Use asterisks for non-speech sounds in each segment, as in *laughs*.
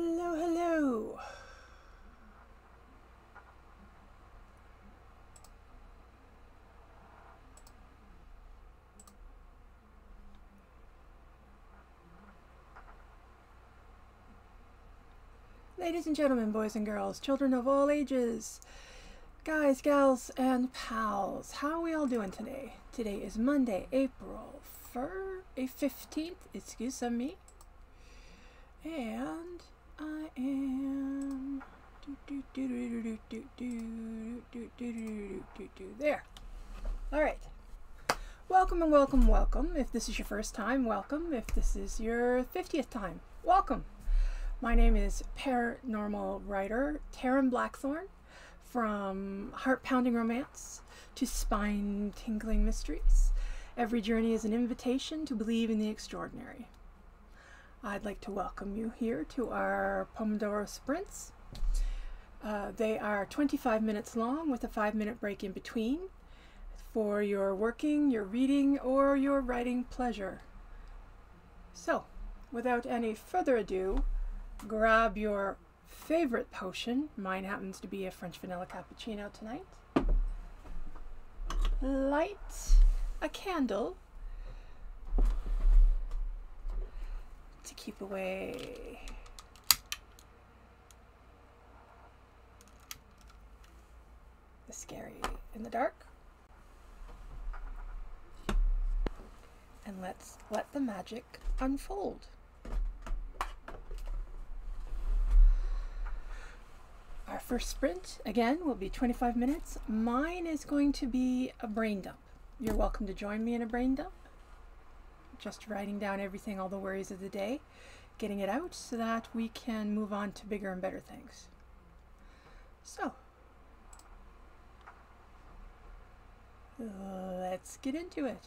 Hello, hello. Ladies and gentlemen, boys and girls, children of all ages, guys, gals, and pals, how are we all doing today? Today is Monday, April 15th, eh, excuse me, and I am there. All right. Welcome and welcome, welcome. If this is your first time, welcome. If this is your 50th time, welcome. My name is paranormal writer Taryn Blackthorne from Heart Pounding Romance to Spine Tingling Mysteries. Every journey is an invitation to believe in the extraordinary. I'd like to welcome you here to our Pomodoro Sprints. Uh, they are 25 minutes long with a five minute break in between for your working, your reading, or your writing pleasure. So, without any further ado, grab your favorite potion. Mine happens to be a French vanilla cappuccino tonight. Light a candle to keep away the scary in the dark. And let's let the magic unfold. Our first sprint, again, will be 25 minutes. Mine is going to be a brain dump. You're welcome to join me in a brain dump. Just writing down everything, all the worries of the day, getting it out so that we can move on to bigger and better things. So, let's get into it.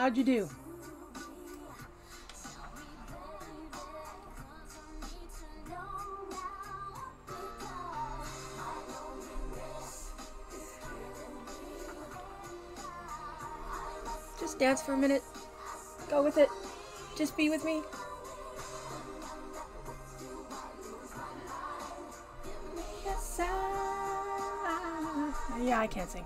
How'd you do? Just dance for a minute. Go with it. Just be with me. Yeah, I can't sing.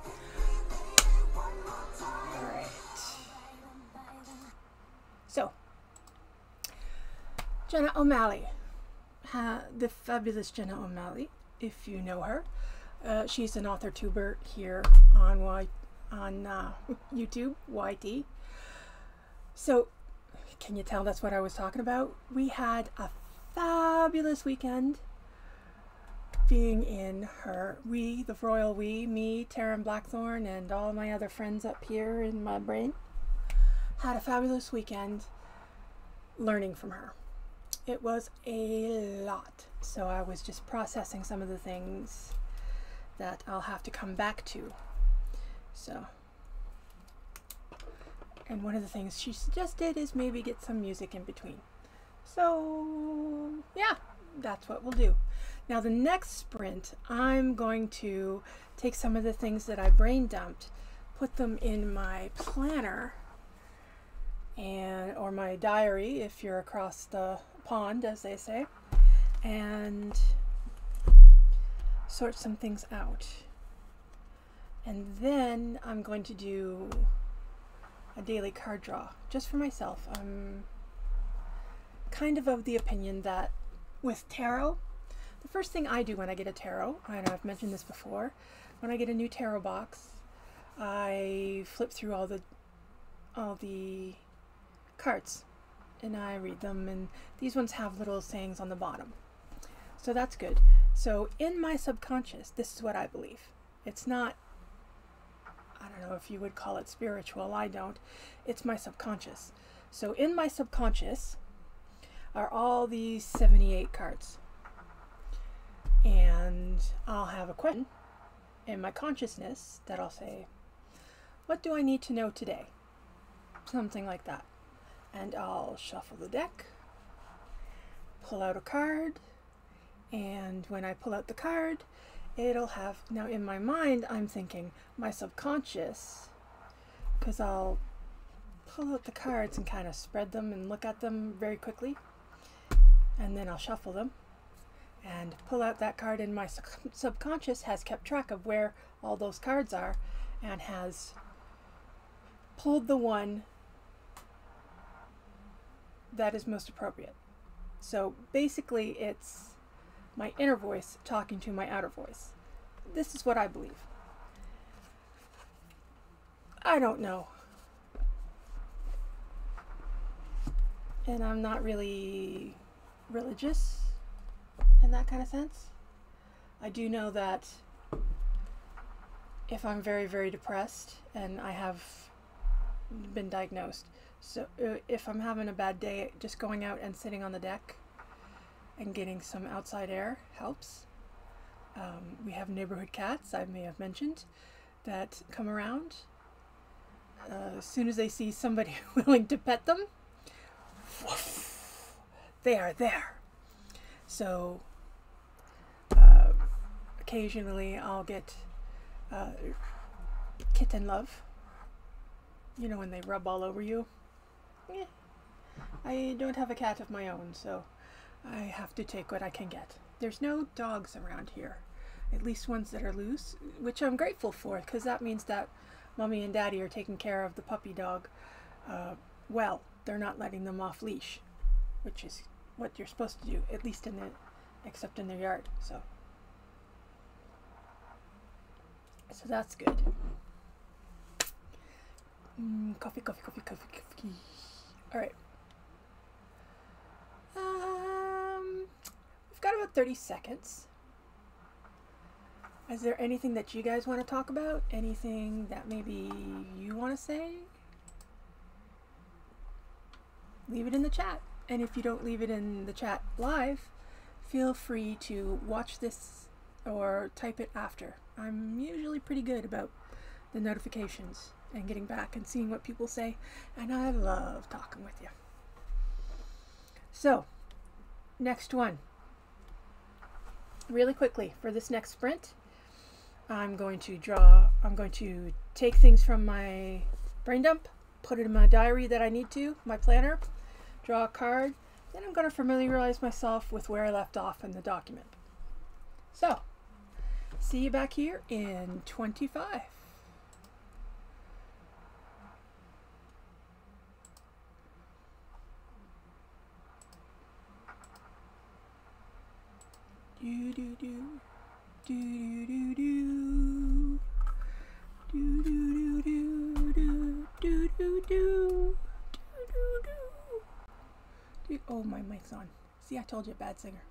Jenna O'Malley. Ha, the fabulous Jenna O'Malley, if you know her. Uh, she's an author tuber here on y, on uh, *laughs* YouTube, YT. So, can you tell that's what I was talking about? We had a fabulous weekend being in her we the royal we me Taryn Blackthorne and all my other friends up here in my brain had a fabulous weekend learning from her it was a lot. So I was just processing some of the things that I'll have to come back to. So and one of the things she suggested is maybe get some music in between. So yeah that's what we'll do. Now the next sprint, I'm going to take some of the things that I brain dumped, put them in my planner and or my diary if you're across the pond as they say and sort some things out. And then I'm going to do a daily card draw just for myself. I'm kind of of the opinion that with tarot the first thing I do when I get a tarot, and I've mentioned this before, when I get a new tarot box, I flip through all the all the cards and I read them and these ones have little sayings on the bottom. So that's good. So in my subconscious, this is what I believe. It's not I don't know if you would call it spiritual. I don't. It's my subconscious. So in my subconscious are all these 78 cards and I'll have a question in my consciousness that I'll say, What do I need to know today? Something like that. And I'll shuffle the deck, pull out a card, and when I pull out the card, it'll have. Now, in my mind, I'm thinking my subconscious, because I'll pull out the cards and kind of spread them and look at them very quickly, and then I'll shuffle them and pull out that card and my subconscious has kept track of where all those cards are and has pulled the one that is most appropriate. So basically it's my inner voice talking to my outer voice. This is what I believe. I don't know. And I'm not really religious in that kind of sense. I do know that if I'm very, very depressed and I have been diagnosed, so uh, if I'm having a bad day, just going out and sitting on the deck and getting some outside air helps. Um, we have neighborhood cats, I may have mentioned, that come around. Uh, as soon as they see somebody *laughs* willing to pet them, woof, they are there. So occasionally I'll get uh, kitten love. You know, when they rub all over you. I don't have a cat of my own, so I have to take what I can get. There's no dogs around here, at least ones that are loose, which I'm grateful for because that means that mommy and daddy are taking care of the puppy dog uh, well. They're not letting them off leash, which is what you're supposed to do, at least in the, except in their yard. So. So that's good. Mm, coffee, coffee, coffee, coffee, coffee. All right. Um, we've got about 30 seconds. Is there anything that you guys want to talk about? Anything that maybe you want to say? Leave it in the chat. And if you don't leave it in the chat live, feel free to watch this or type it after. I'm usually pretty good about the notifications and getting back and seeing what people say. And I love talking with you. So, next one. Really quickly for this next sprint, I'm going to draw, I'm going to take things from my brain dump, put it in my diary that I need to, my planner, draw a card, then I'm going to familiarize myself with where I left off in the document. So, see you back here in 25. Do do do. Do do do do. Do do do do do. Do do do. Do do. Oh, my mic's on. See, I told you, bad singer.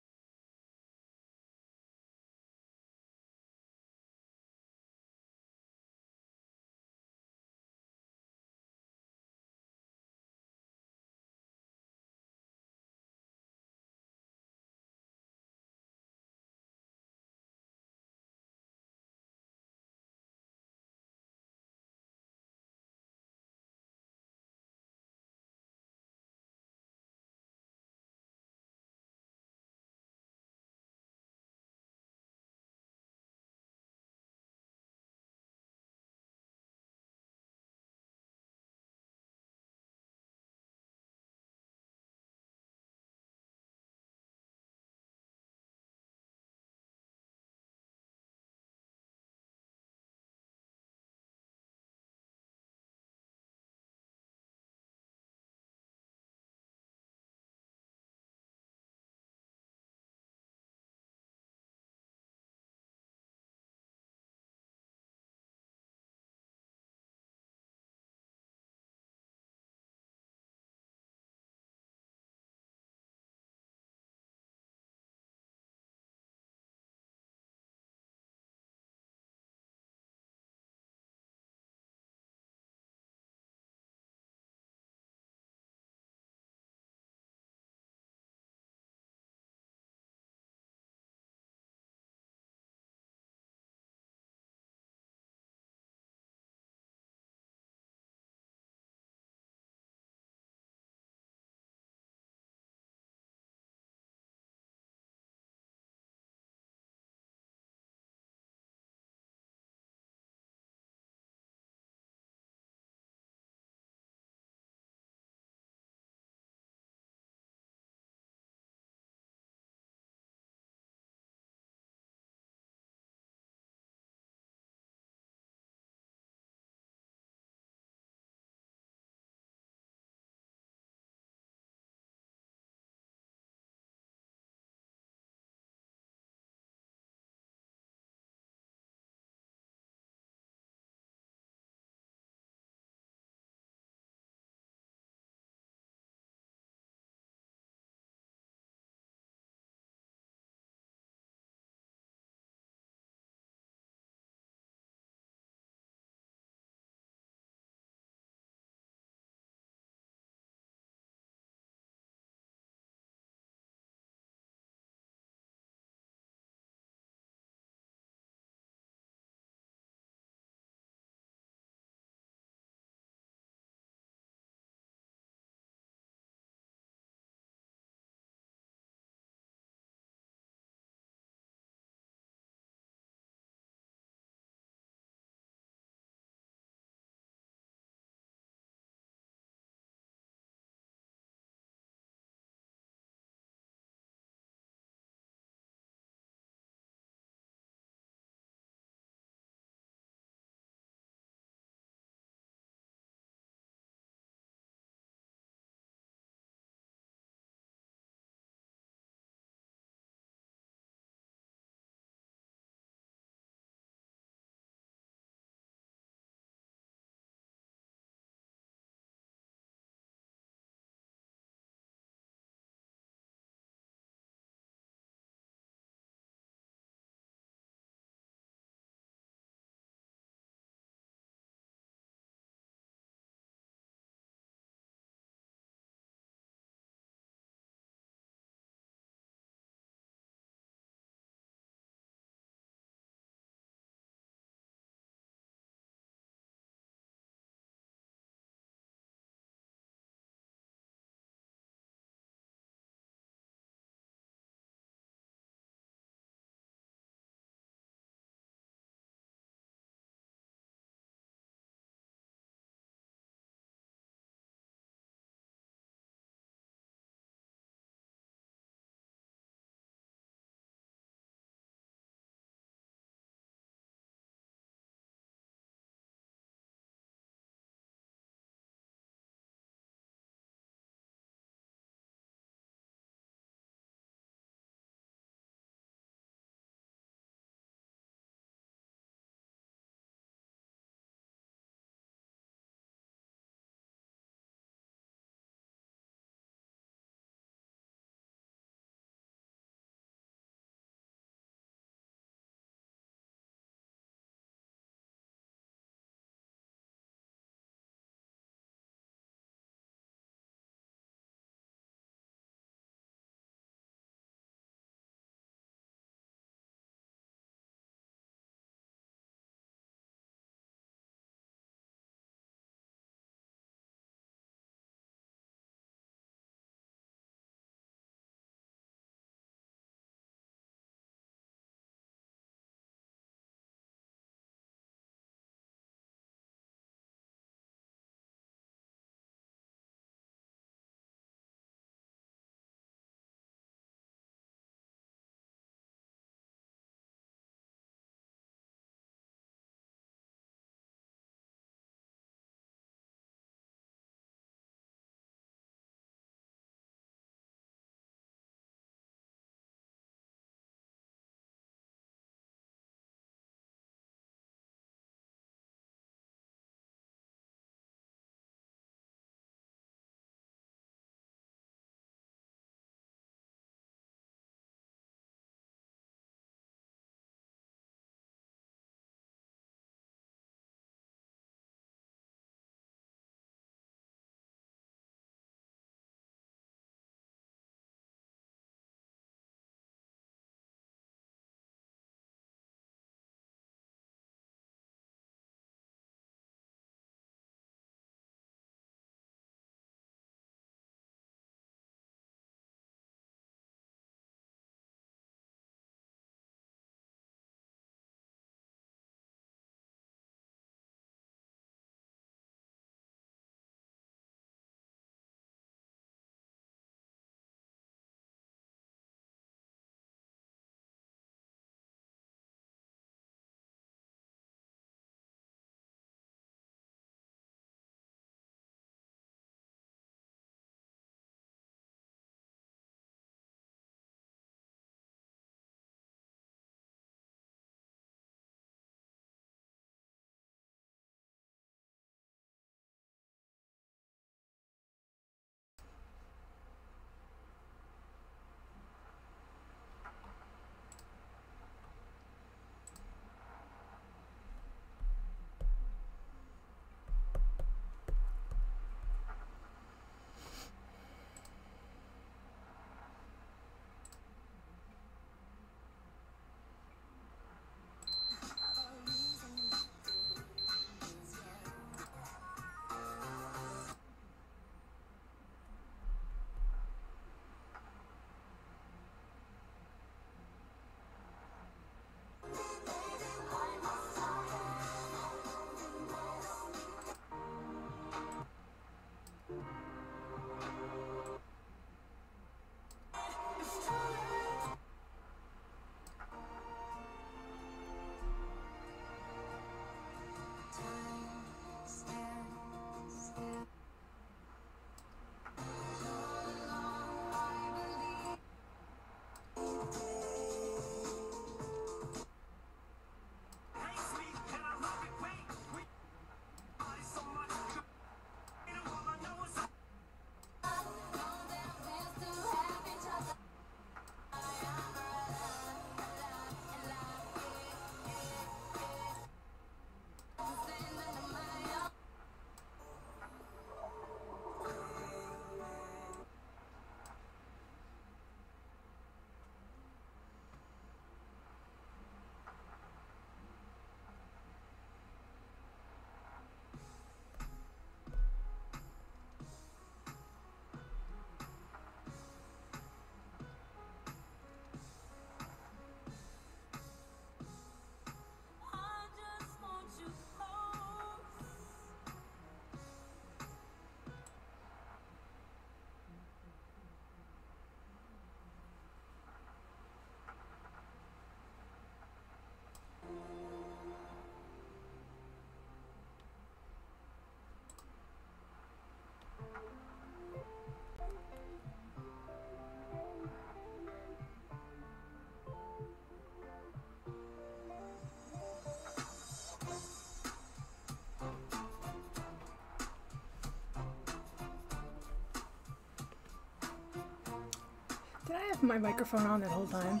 My microphone on that whole time.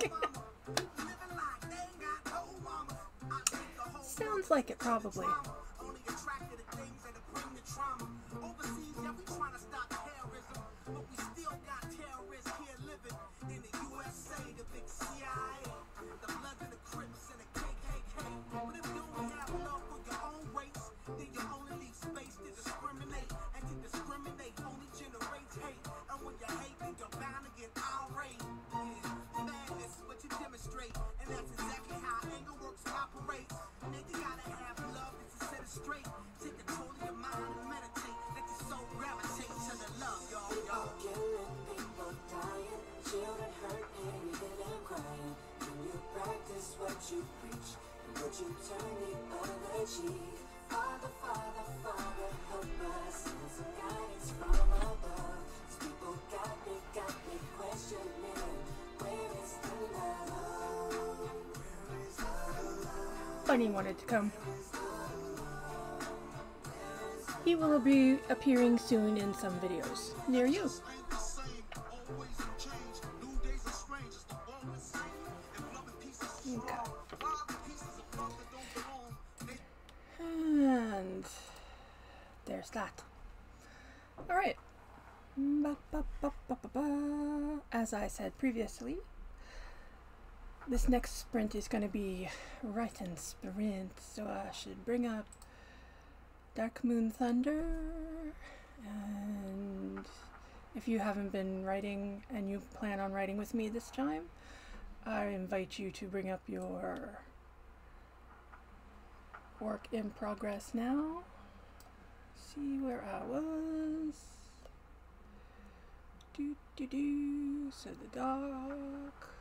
*laughs* Sounds like it, probably. Come. He will be appearing soon in some videos near you. Okay. And there's that. Alright. As I said previously, this next sprint is going to be right and sprint, so I should bring up Dark Moon Thunder. And if you haven't been writing and you plan on writing with me this time, I invite you to bring up your work in progress now. See where I was. Do do do. So the doc.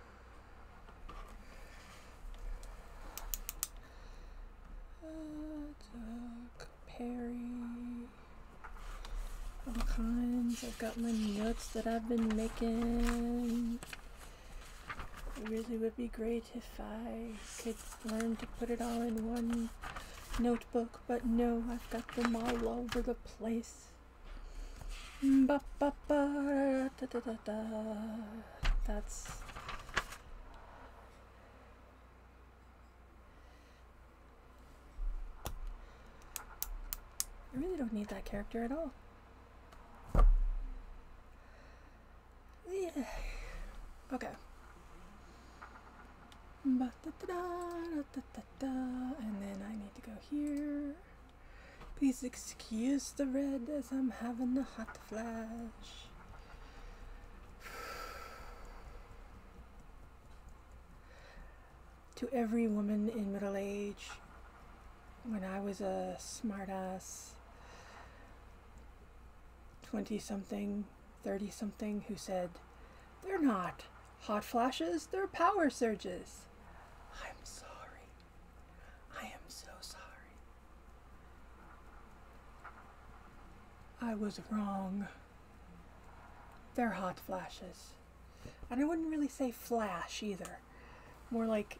Doc Perry. All kinds. I've got my notes that I've been making. It really would be great if I could learn to put it all in one notebook, but no, I've got them all over the place. Ba, ba, ba, da, da, da. That's I really don't need that character at all. Yeah. Okay. And then I need to go here. Please excuse the red as I'm having a hot flash. *sighs* to every woman in middle age, when I was a smartass 20 something, 30 something who said, They're not hot flashes, they're power surges. I'm sorry. I am so sorry. I was wrong. They're hot flashes. And I wouldn't really say flash either. More like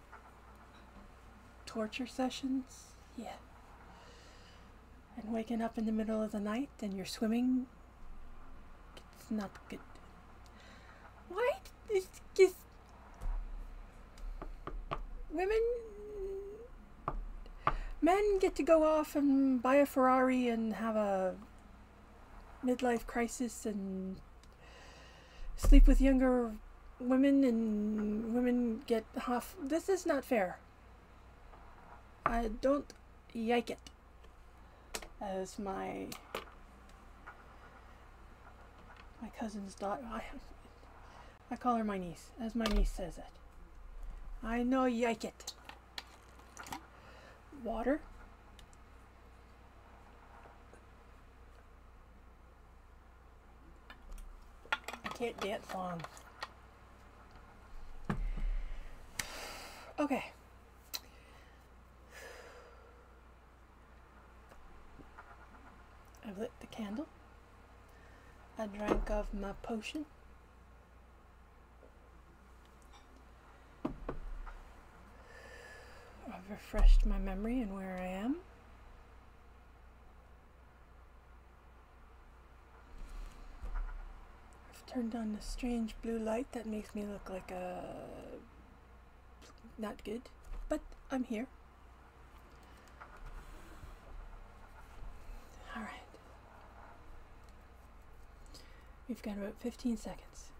torture sessions. Yeah. And waking up in the middle of the night and you're swimming not good. Why is this women men get to go off and buy a Ferrari and have a midlife crisis and sleep with younger women and women get half this is not fair. I don't like it as my my cousin's daughter. I, I call her my niece, as my niece says it. I know you like it. Water. I can't dance long. Okay. I've lit the candle. I drank of my potion. I've refreshed my memory and where I am. I've turned on a strange blue light that makes me look like a. not good. But I'm here. Alright. We've got about 15 seconds.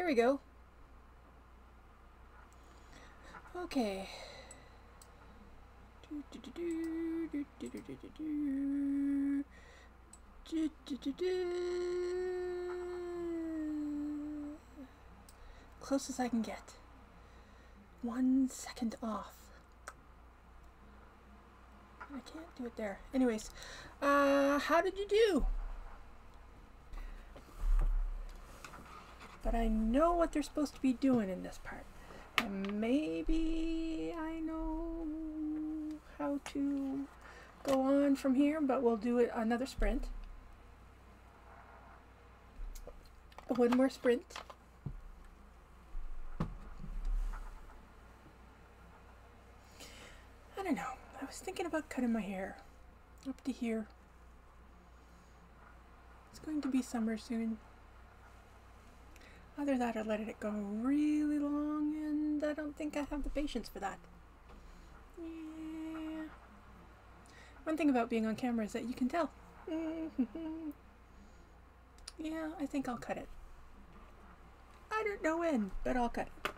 There we go. Okay. Close as I can get. One second off. I can't do it there. Anyways, uh, how did you do? But I know what they're supposed to be doing in this part. And maybe I know how to go on from here, but we'll do it another sprint. One more sprint. I don't know. I was thinking about cutting my hair up to here. It's going to be summer soon. Either that or let it go really long, and I don't think I have the patience for that. Yeah. One thing about being on camera is that you can tell. *laughs* yeah, I think I'll cut it. I don't know when, but I'll cut it.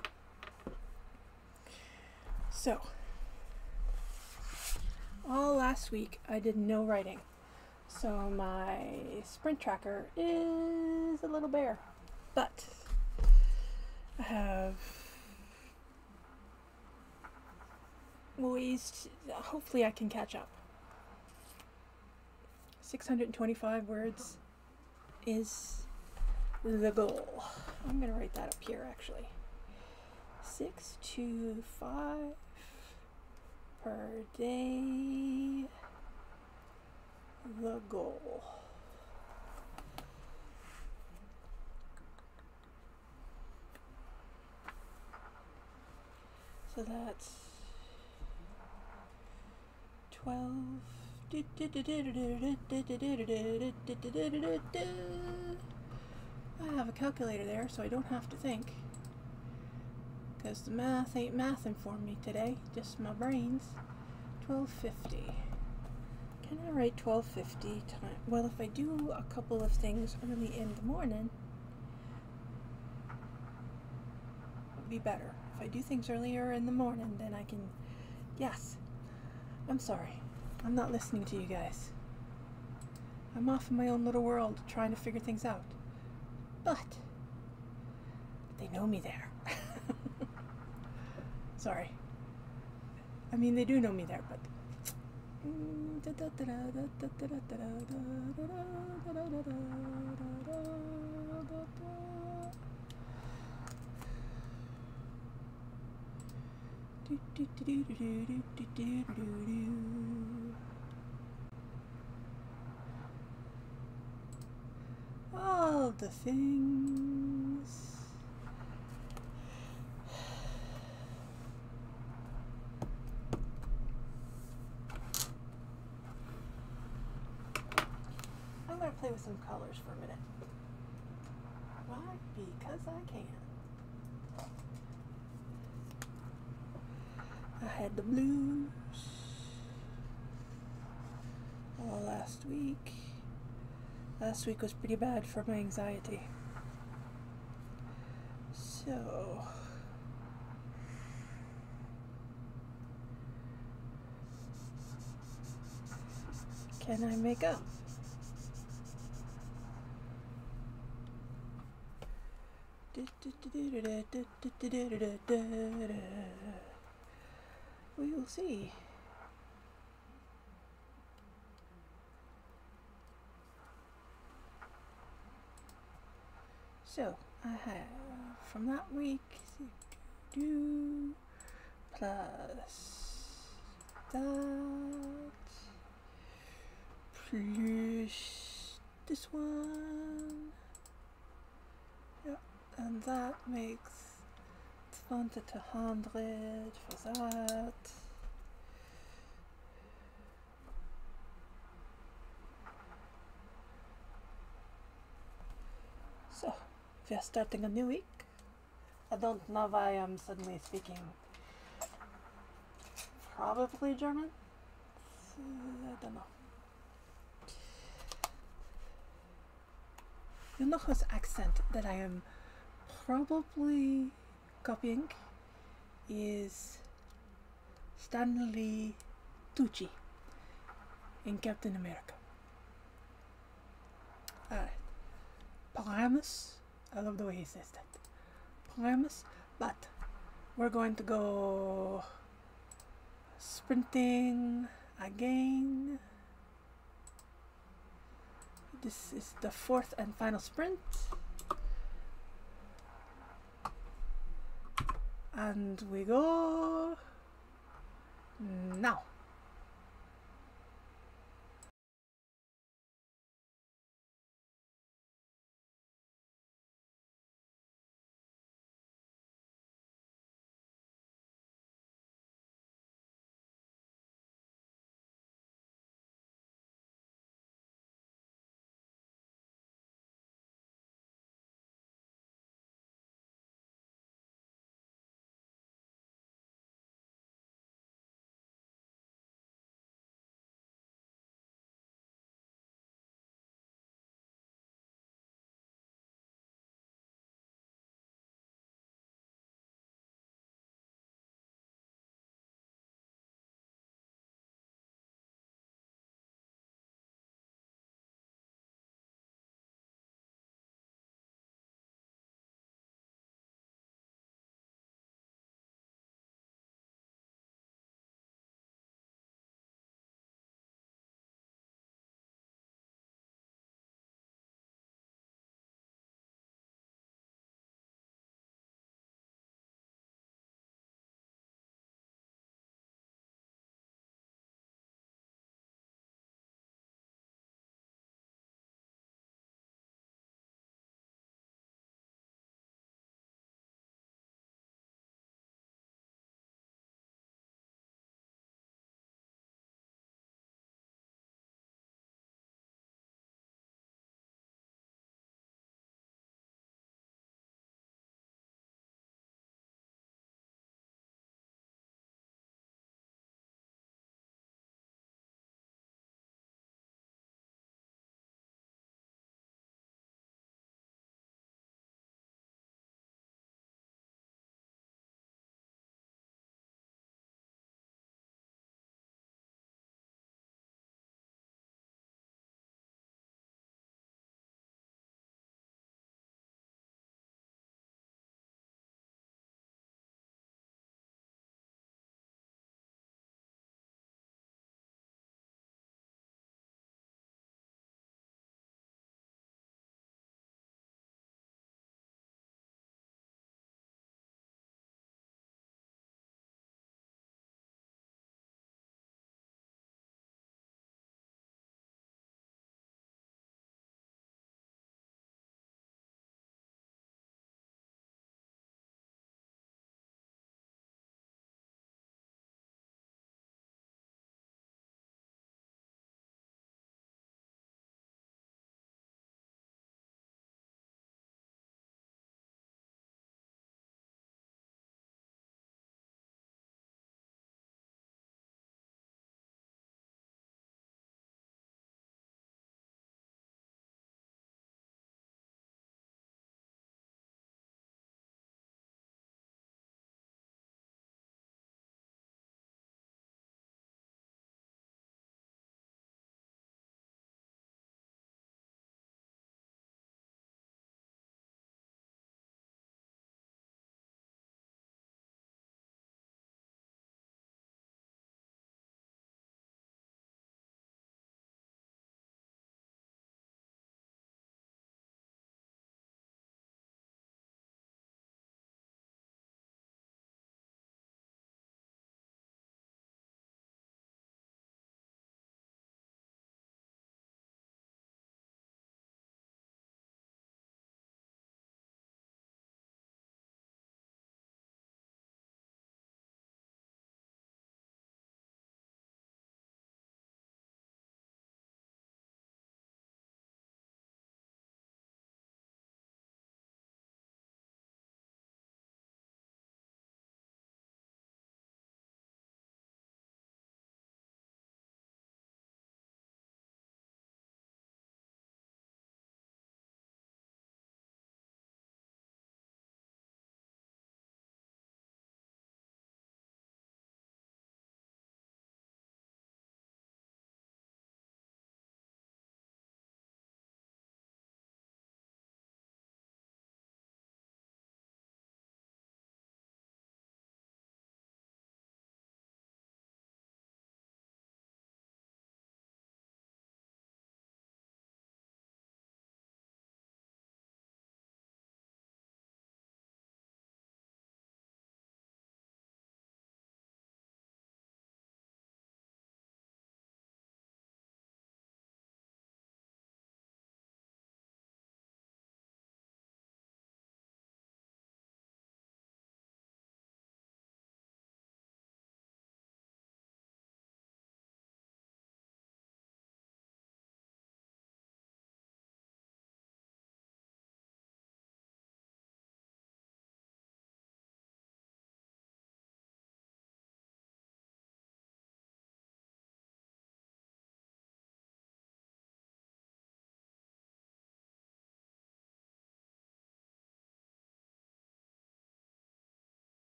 So, all last week I did no writing. So my sprint tracker is a little bare. But I have ways to, hopefully I can catch up. 625 words is the goal. I'm going to write that up here actually. 625 per day the goal. So that's 12. I have a calculator there, so I don't have to think. Because the math ain't mathing for me today, just my brains. 1250. Can I write 1250 time? Well, if I do a couple of things early in the morning, would be better. If I do things earlier in the morning, then I can. Yes. I'm sorry. I'm not listening to you guys. I'm off in my own little world trying to figure things out. But they know me there. *laughs* sorry. I mean, they do know me there, but. *laughs* All the things. I'm going to play with some colors for a minute. Why? Because I can. I had the blues all last week. Last week was pretty bad for my anxiety. So. Can I make up? We will see. So I have from that week do plus that plus this one. Yep, and that makes 20 to 100 for that. So, we are starting a new week. I don't know why I'm suddenly speaking probably German. I don't know. You know his accent that I am probably copying is Stanley Tucci in Captain America. Alright. Primus. I love the way he says that. Primus. But we're going to go sprinting again. This is the fourth and final sprint. And we go now.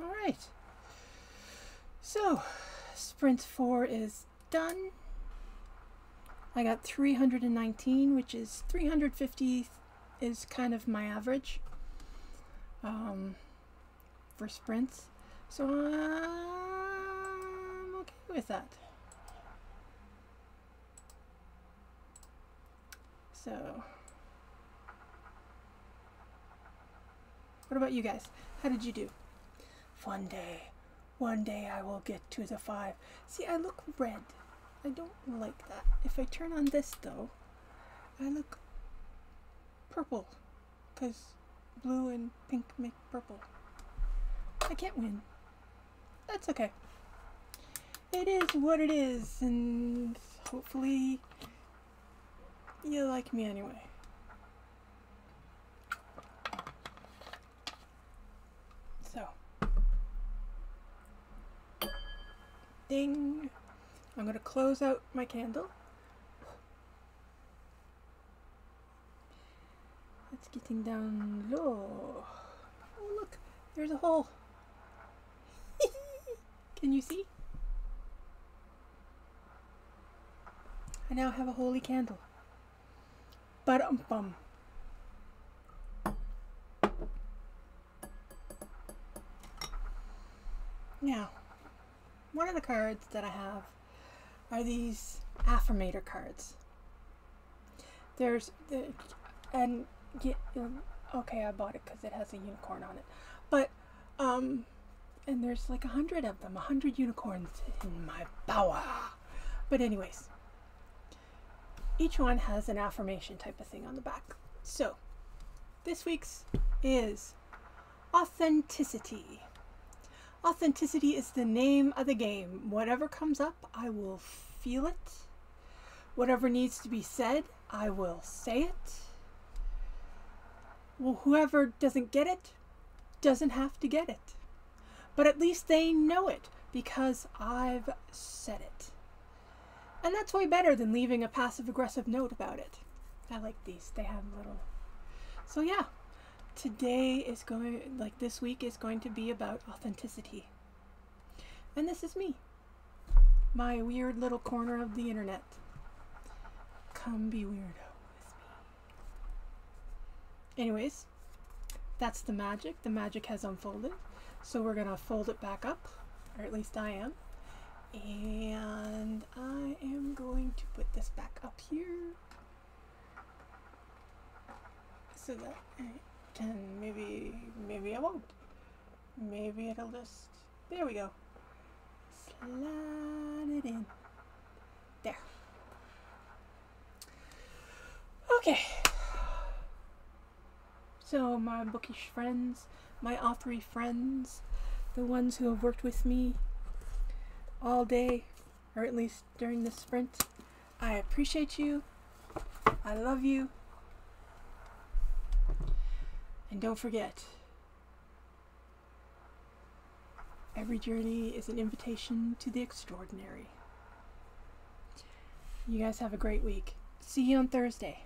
All right. So, sprint four is done. I got 319, which is 350 is kind of my average um, for sprints. So I'm okay with that. So, what about you guys? How did you do? Fun day. One day I will get to the five. See, I look red. I don't like that. If I turn on this though, I look purple. Because blue and pink make purple. I can't win. That's okay. It is what it is, and hopefully you like me anyway. So, ding. I'm going to close out my candle. It's getting down low. Oh, look, there's a hole. *laughs* Can you see? I now have a holy candle. But um bum. Now, one of the cards that I have are these affirmator cards. There's the and um, okay, I bought it because it has a unicorn on it, but um, and there's like a hundred of them, a hundred unicorns in my bower. But anyways, each one has an affirmation type of thing on the back. So this week's is authenticity. Authenticity is the name of the game. Whatever comes up, I will feel it. Whatever needs to be said, I will say it. Well, whoever doesn't get it doesn't have to get it. But at least they know it because I've said it. And that's way better than leaving a passive aggressive note about it. I like these. They have little. So, yeah, today is going, like this week is going to be about authenticity. And this is me, my weird little corner of the internet. Come be weirdo with me. Anyways, that's the magic. The magic has unfolded. So we're going to fold it back up, or at least I am. And I am going to put this back up here so that Can maybe, maybe I won't. Maybe it'll just, there we go. Slide it in. There. Okay. So my bookish friends, my authory friends, the ones who have worked with me all day, or at least during this sprint. I appreciate you. I love you. And don't forget, every journey is an invitation to the extraordinary. You guys have a great week. See you on Thursday.